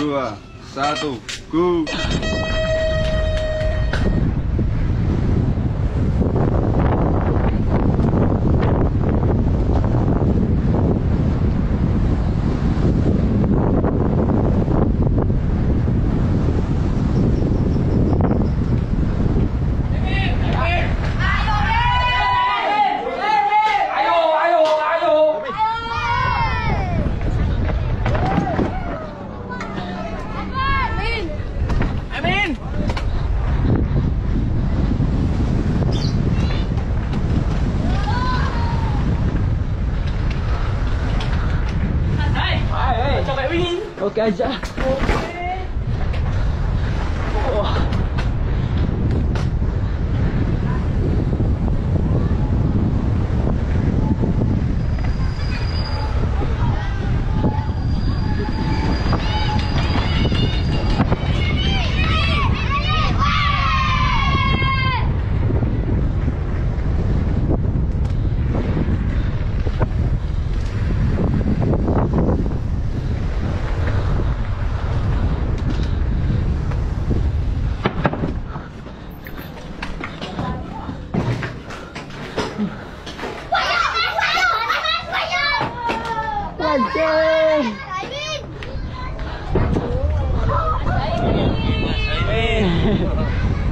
dua, satu, go. OK 加。OK。哇。Aja. Waduh.